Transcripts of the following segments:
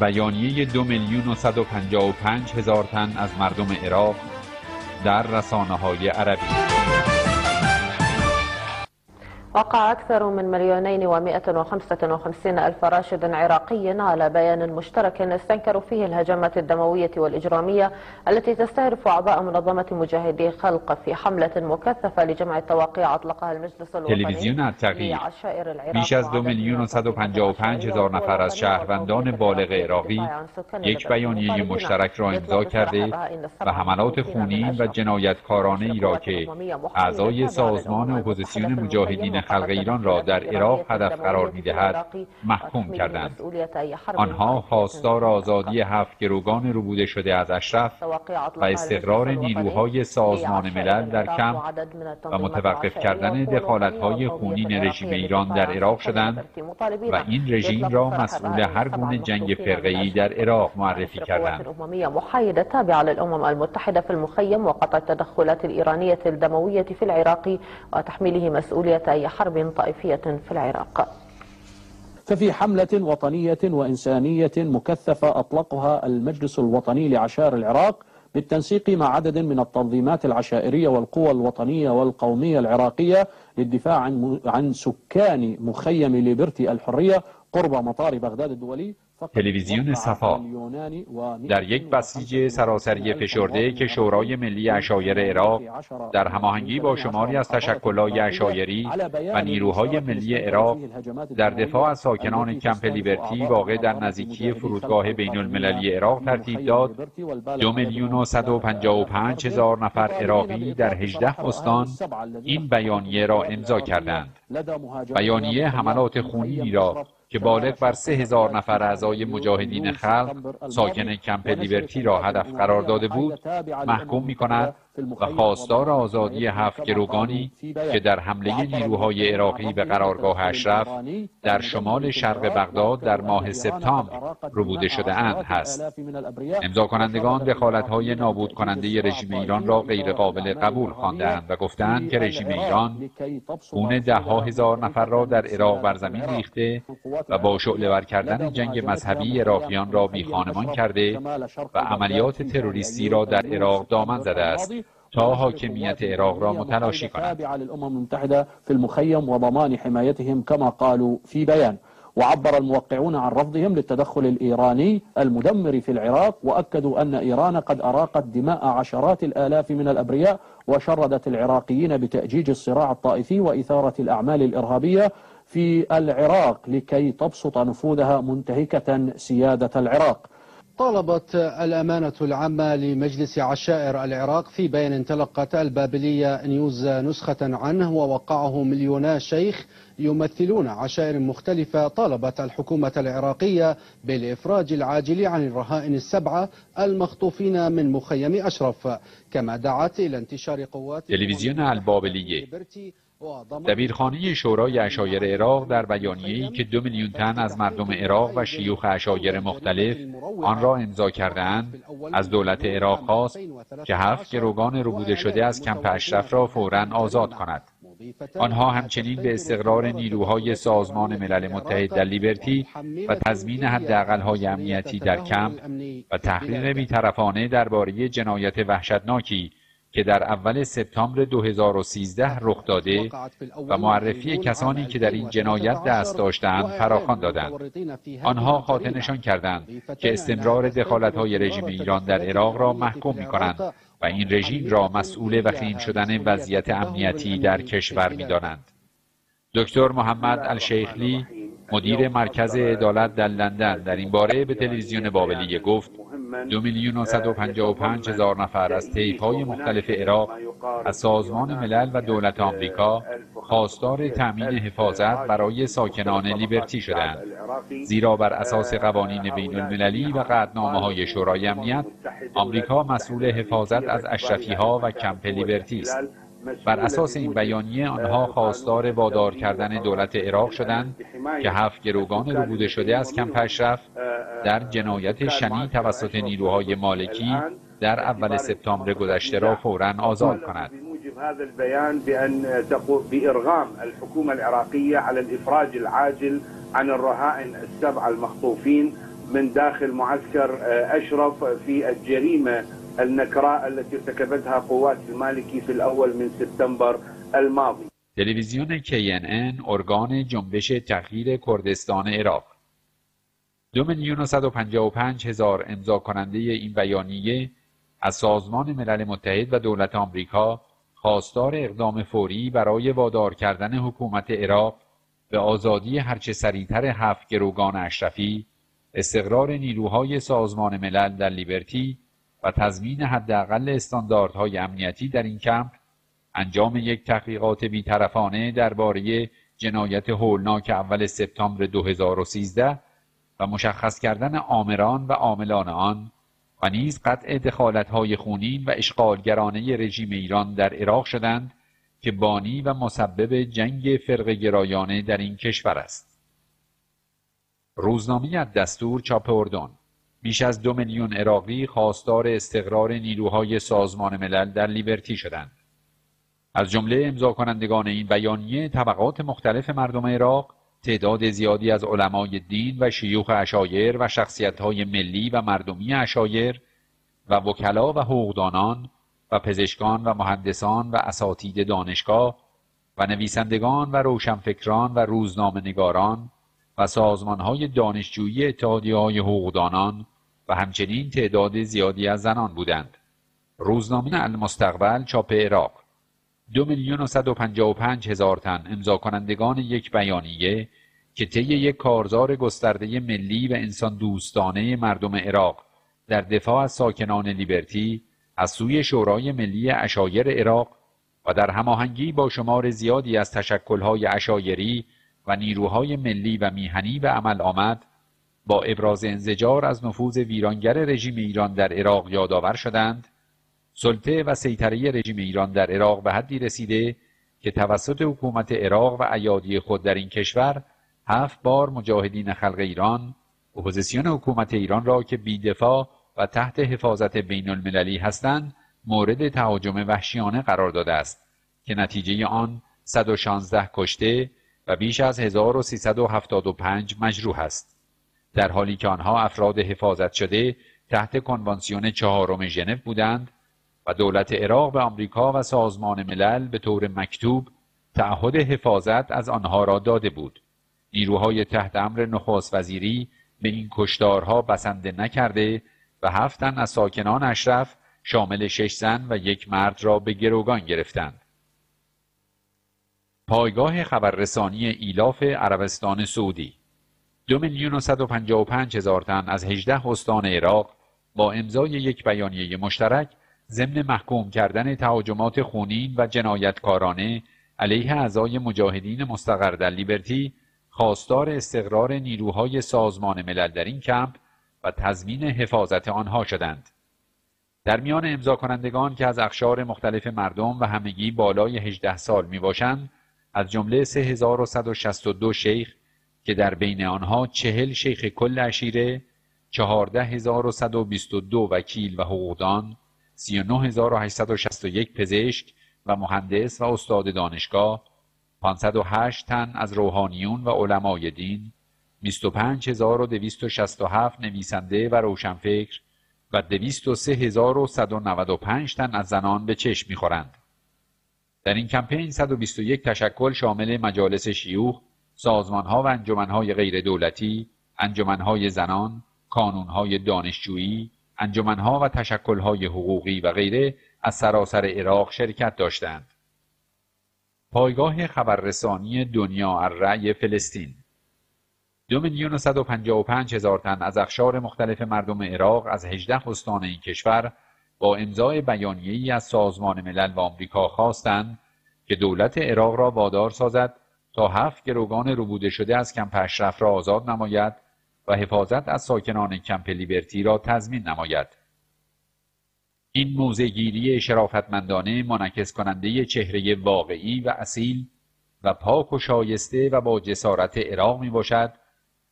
بیانیه دو میلیون و صد و پنجاه و پنج هزار تن از مردم عراق در رسانه های عربی. وقع أكثر من مليونين ومائة وخمسة وخمسين ألف راشد عراقي على بيان مشترك استنكروا فيه الهجمات الدموية والإجرامية التي تستهدف أعضاء منظمة مجاهدي خلق في حملة مكثفة لجمع التوقيع أطلقها المجلس الوطني تلویزیون التغییر بیش از دو میلیون و صد و پنجاه و پنج هزار نفر از شهروندان بالغ عراقی یک بیانیه مشترک را امضا کرده و حملات خونین و جنایتکارانه ای را که اعضای سازمان اپوزیسیون مجاهدین خلق ایران را در عراق هدف قرار می‌دهد محکوم کردند. آنها خواستار آزادی هفت گروگان ربوده شده از اشرف و استقرار نیروهای سازمان ملل در کم و متوقف کردن دخالتهای خونین رژیم ایران در عراق شدند و این رژیم را مسئول هر گونه جنگ فرقه‌ای در عراق معرفی کردند. محايدة تابعة للأمم المتحدة في المخيم وقطع التدخلات الإيرانية الدموية في العراق وتحميله مسؤولية أي حرب طائفية في العراق. ففي حملة وطنية وإنسانية مكثفة أطلقها المجلس الوطني لعشائر العراق بالتنسيق مع عدد من التنظيمات العشائرية والقوى الوطنية والقومية العراقية للدفاع عن سكان مخيم ليبرتي الحرية قرب مطار بغداد الدولي تلویزیون صفا. در یک بسیج سراسری فشرده که شورای ملی اشایر عراق در هماهنگی با شماری از تشکلهای اشایری و نیروهای ملی عراق در دفاع از ساکنان کمپ لیبرتی واقع در نزدیکی فرودگاه بین المللی عراق ترتیب داد دو میلیون و صد و پنجاه و پنج هزار نفر عراقی در هجده استان این بیانیه را امضا کردند. بیانیه حملات خونی را که بالغ بر سه هزار نفر اعضای مجاهدین خلق ساکن کمپ لیبرتی را هدف قرار داده بود محکوم می کند و خواستار آزادی هفت گروگانی که در حمله نیروهای عراقی به قرارگاه اشرف در شمال شرق بغداد در ماه سپتامبر ربوده شده اند هست امضا کنندگان دخالت‌های نابود کننده رژیم ایران را غیر قابل قبول خواندند و گفتند که رژیم ایران خون ده ها هزار نفر را در عراق بر زمین ریخته و با شعله کردن جنگ مذهبی عراقیان را بی خانمان کرده و عملیات تروریستی را در عراق دامن زده است تا حاکمیت عراق را متلاشی کند للأمم المتحدة في المخيم وضمان حمايتهم كما قالوا في بيان. وعبر الموقعون عن رفضهم للتدخل الإيراني المدمر في العراق وأكدوا أن إيران قد أراقت دماء عشرات الآلاف من الأبرياء وشردت العراقيين بتأجيج الصراع الطائفي وإثارة الأعمال الإرهابية في العراق لكي تبسط نفوذها منتهكة سيادة العراق. طالبت الأمانة العامة لمجلس عشائر العراق في بيان تلقت البابلية نيوز نسخة عنه ووقعه مليونا شيخ يمثلون عشائر مختلفة طالبت الحكومة العراقية بالإفراج العاجل عن الرهائن السبعة المخطوفين من مخيم أشرف كما دعت إلى انتشار قوات تلویزیون البابلیه دبیرخانه شورای اشایر عراق در بیانیه‌ای که دو میلیون تن از مردم عراق و شیوخ اشایر مختلف آن را امضا کردهاند از دولت عراق خواست که هفت گروگان ربوده شده از کمپ اشرف را فوراً آزاد کند. آنها همچنین به استقرار نیروهای سازمان ملل متحد در لیبرتی و تضمین حداقل‌های امنیتی در کمپ و تحقیق بیطرفانه درباره جنایت وحشتناکی که در اول سپتامبر 2013 رخ داده و معرفی کسانی که در این جنایت دست داشتند فراخوان دادند. آنها خاطر نشان کردند که استمرار دخالت‌های رژیم ایران در عراق را محکوم می‌کنند و این رژیم را مسئول وخیم شدن وضعیت امنیتی در کشور می‌دانند. دکتر محمد الشیخلی مدیر مرکز عدالت در لندن در این باره به تلویزیون بابلیه گفت دو میلیون و صد و پنجاه و پنج هزار نفر از طیف های مختلف عراق از سازمان ملل و دولت آمریکا خواستار تأمین حفاظت برای ساکنان لیبرتی شدند. زیرا بر اساس قوانین بین المللی و قدنامه های شورای امنیت آمریکا مسئول حفاظت از اشرفی ها و کمپ لیبرتی است. بر اساس این بیانیه آنها خواستار وادار کردن دولت عراق شدند که هفت گروگان ربوده شده از کمپ اشرف در جنایت شنی توسط نیروهای مالکی در اول سپتامبر گذشته را فورا آزاد کند. هذا البيان بأن بإرغام الحكومة العراقية على الإفراج العاجل عن الرهائن السبعة المخطوفين من داخل معسكر أشرف في الجريمة النكراء التي ارتكبتها قوات المالكي في الأول من سپتامبر الماضي. تلویزیون KNN ارگان جنبش تغییر کردستان عراق. دو میلیون و هزار امضا کننده این بیانیه از سازمان ملل متحد و دولت آمریکا خواستار اقدام فوری برای وادار کردن حکومت عراق به آزادی هرچه سریعتر هفت گروگان اشرفی استقرار نیروهای سازمان ملل در لیبرتی تضمین حداقل استانداردهای امنیتی در این کمپ انجام یک تحقیقات بیطرفانه درباره جنایت هولناک اول سپتامبر 2013 و مشخص کردن آمران و عاملان آن و نیز قطع دخالتهای خونین و اشغالگرانه رژیم ایران در عراق شدند که بانی و مسبب جنگ فرق گرایانه در این کشور است. روزنامه دستور چاپ اردن بیش از دو میلیون عراقی خواستار استقرار نیروهای سازمان ملل در لیبرتی شدند. از جمله امضا کنندگان این بیانیه طبقات مختلف مردم عراق تعداد زیادی از علمای دین و شیوخ اشایر و شخصیتهای ملی و مردمی اشایر و وکلا و حقوقدانان و پزشکان و مهندسان و اساتید دانشگاه و نویسندگان و روشنفکران و روزنامه نگاران و سازمانهای دانشجویی اتحادیه های حقوقدانان و همچنین تعداد زیادی از زنان بودند. روزنامه المستقبل چاپ عراق دو میلیون و صد و و پنج هزار تن امضا کنندگان یک بیانیه که طی یک کارزار گسترده ملی و انسان دوستانه مردم عراق در دفاع از ساکنان لیبرتی از سوی شورای ملی اشایر عراق و در هماهنگی با شمار زیادی از تشکلهای اشایری و نیروهای ملی و میهنی به عمل آمد. با ابراز انزجار از نفوذ ویرانگر رژیم ایران در عراق یادآور شدند. سلطه و سیطره رژیم ایران در عراق به حدی رسیده که توسط حکومت عراق و ایادی خود در این کشور هفت بار مجاهدین خلق ایران اپوزیسیون حکومت ایران را که بیدفاع و تحت حفاظت بین المللی هستند مورد تهاجم وحشیانه قرار داده است که نتیجه آن 116 کشته و بیش از 1375 مجروح است در حالی که آنها افراد حفاظت شده تحت کنوانسیون چهارم ژنو بودند و دولت عراق به آمریکا و سازمان ملل به طور مکتوب تعهد حفاظت از آنها را داده بود نیروهای تحت امر نخست وزیری به این کشتارها بسنده نکرده و هفتن از ساکنان اشرف شامل شش زن و یک مرد را به گروگان گرفتند. پایگاه خبررسانی ایلاف عربستان سعودی دو میلیون و هزار تن از هجده استان عراق با امضای یک بیانیه مشترک ضمن محکوم کردن تهاجمات خونین و جنایتکارانه علیه اعضای مجاهدین مستقر در لیبرتی خواستار استقرار نیروهای سازمان ملل در این کمپ و تضمین حفاظت آنها شدند. در میان امضا کنندگان که از اخشار مختلف مردم و همگی بالای 18 سال می باشند از جمله 3162 شیخ که در بین آنها چهل شیخ کل اشیره 14122 وکیل و حقوقدان 39861 پزشک و مهندس و استاد دانشگاه 508 تن از روحانیون و علمای دین 25267 نویسنده و روشنفکر و 203195 تن از زنان به چشم می‌خورند. در این کمپین 121 تشکل شامل مجالس شیوخ، سازمانها و انجمنهای غیر دولتی، انجمنهای زنان، کانونهای دانشجویی، انجمنها و تشکلهای حقوقی و غیره از سراسر عراق شرکت داشتند. پایگاه خبررسانی دنیا الرأی فلسطین دو میلیون و هزار تن از اخشار مختلف مردم عراق از هجده استان این کشور با امضای بیانیه‌ای از سازمان ملل و آمریکا خواستند که دولت عراق را وادار سازد تا هفت گروگان ربوده شده از کمپ اشرف را آزاد نماید و حفاظت از ساکنان کمپ لیبرتی را تضمین نماید. این موزگیری شرافتمندانه منعکس کننده چهره واقعی و اصیل و پاک و شایسته و با جسارت عراق می باشد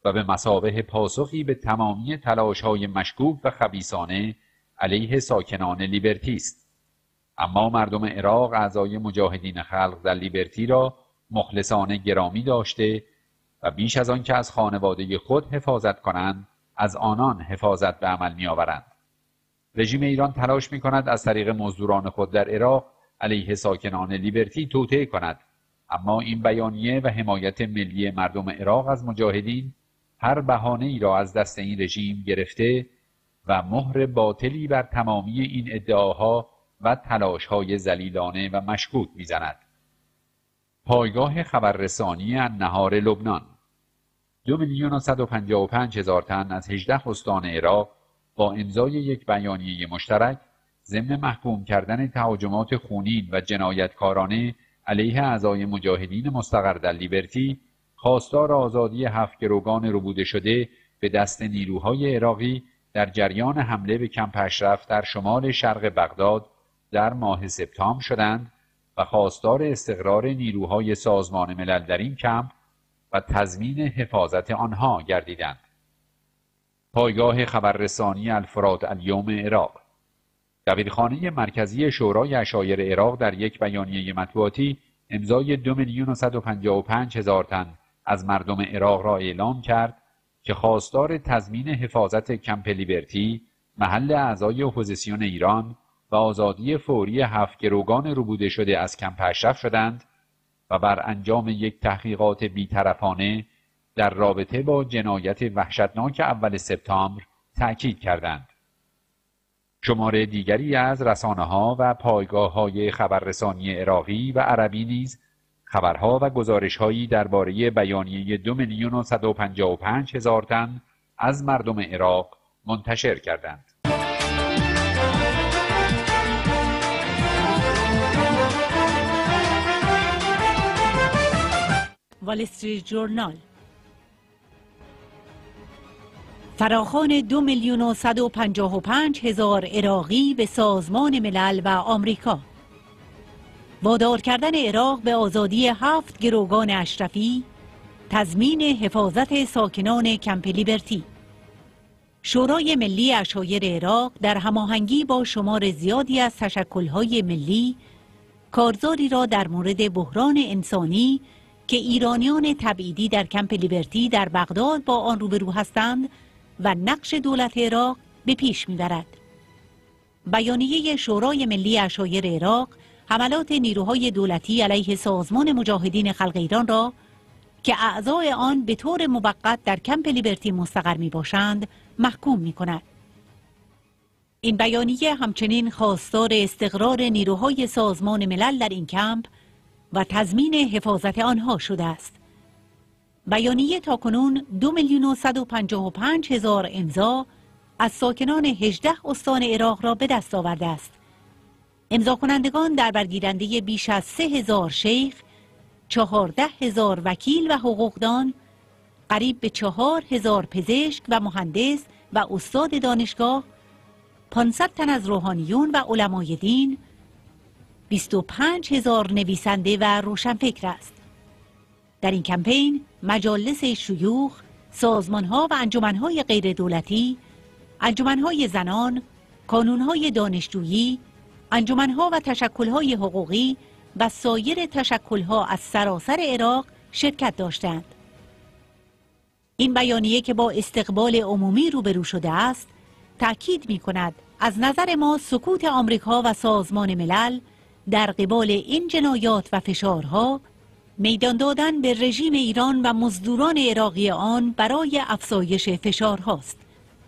و به مسابه پاسخی به تمامی تلاش های مشکوک و خبیسانه علیه ساکنان لیبرتی است. اما مردم عراق اعضای مجاهدین خلق در لیبرتی را مخلصانه گرامی داشته و بیش از آن که از خانواده خود حفاظت کنند از آنان حفاظت به عمل میآورند رژیم ایران تلاش می کند از طریق مزدوران خود در عراق علیه ساکنان لیبرتی توطعه کند اما این بیانیه و حمایت ملی مردم عراق از مجاهدین هر بهانه ای را از دست این رژیم گرفته و مهر باطلی بر تمامی این ادعاها و تلاشهای زلیلانه و مشکوک می‌زند. پایگاه خبررسانی نهار لبنان. دو میلیون و صد و و پنج هزار تن از هجده استان عراق با امضای یک بیانیه مشترک ضمن محکوم کردن تهاجمات خونین و جنایتکارانه علیه اعضای مجاهدین مستقر در لیبرتی خواستار آزادی هفت گروگان ربوده شده به دست نیروهای عراقی در جریان حمله به کمپ اشرف در شمال شرق بغداد در ماه سپتامبر شدند و خواستار استقرار نیروهای سازمان ملل در این کمپ و تضمین حفاظت آنها گردیدند. پایگاه خبررسانی الفراد الیوم عراق دبیرخانه مرکزی شورای اشایر عراق در یک بیانیه مطبوعاتی امضای دو میلیون و هزار تن از مردم عراق را اعلام کرد که خواستار تضمین حفاظت کمپ لیبرتی محل اعضای اپوزیسیون ایران و آزادی فوری هفت گروگان ربوده شده از کمپ اشرف شدند و بر انجام یک تحقیقات بیطرفانه در رابطه با جنایت وحشتناک اول سپتامبر تأکید کردند. شمار دیگری از رسانه ها و پایگاه های خبررسانی عراقی و عربی نیز خبرها و گزارش هایی درباره بیانیه دو میلیون و و پنج هزار تن از مردم عراق منتشر کردند. جورنال فراخان دو میلیون و هزار عراقی به سازمان ملل و آمریکا وادار کردن عراق به آزادی هفت گروگان اشرفی تضمین حفاظت ساکنان کمپ لیبرتی شورای ملی اشایر عراق در هماهنگی با شمار زیادی از تشکلهای ملی کارزاری را در مورد بحران انسانی که ایرانیان تبعیدی در کمپ لیبرتی در بغداد با آن روبرو هستند و نقش دولت عراق به پیش می‌برد. بیانیه شورای ملی اشایر عراق حملات نیروهای دولتی علیه سازمان مجاهدین خلق ایران را که اعضای آن به طور موقت در کمپ لیبرتی مستقر می باشند محکوم می کند. این بیانیه همچنین خواستار استقرار نیروهای سازمان ملل در این کمپ و تضمین حفاظت آنها شده است. بیانیه تاکنون دو میلیون و هزار امضا از ساکنان 18 استان عراق را به دست آورده است. امضا کنندگان در برگیرنده بیش از سه هزار شیخ، چهارده هزار وکیل و حقوقدان، قریب به چهار هزار پزشک و مهندس و استاد دانشگاه، 500 تن از روحانیون و علمای دین، 25 هزار نویسنده و روشنفکر است. در این کمپین مجالس شیوخ، سازمانها و انجمنهای غیر دولتی، انجمنهای زنان، کانونهای دانشجویی، انجمنها و تشکلهای حقوقی و سایر تشکلها از سراسر عراق شرکت داشتند. این بیانیه که با استقبال عمومی روبرو شده است، تأکید می کند از نظر ما سکوت آمریکا و سازمان ملل در قبال این جنایات و فشارها میدان دادن به رژیم ایران و مزدوران عراقی آن برای افزایش فشارهاست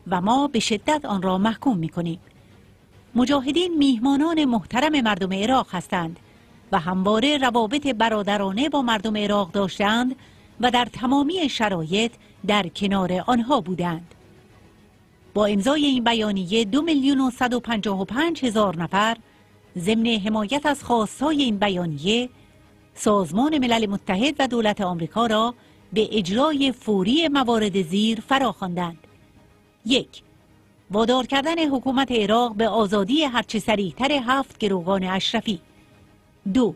و ما به شدت آن را محکوم می کنیم. مجاهدین میهمانان محترم مردم عراق هستند و همواره روابط برادرانه با مردم عراق داشتند و در تمامی شرایط در کنار آنها بودند. با امضای این بیانیه دو میلیون و هزار نفر ضمن حمایت از خواستهای این بیانیه سازمان ملل متحد و دولت آمریکا را به اجرای فوری موارد زیر فراخواندند. یک وادار کردن حکومت عراق به آزادی هرچه سریعتر هفت گروگان اشرفی. دو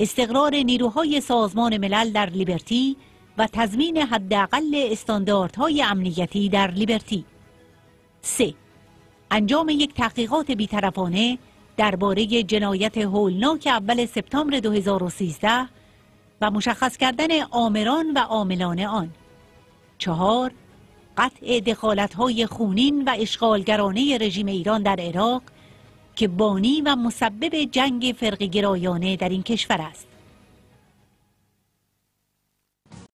استقرار نیروهای سازمان ملل در لیبرتی و تضمین حداقل استانداردهای امنیتی در لیبرتی. سه انجام یک تحقیقات بیطرفانه درباره جنایت هولناک اول سپتامبر 2013 و مشخص کردن آمران و عاملان آن. چهار قطع دخالت‌های خونین و اشغالگرانه رژیم ایران در عراق که بانی و مسبب جنگ فرقگرایانه در این کشور است.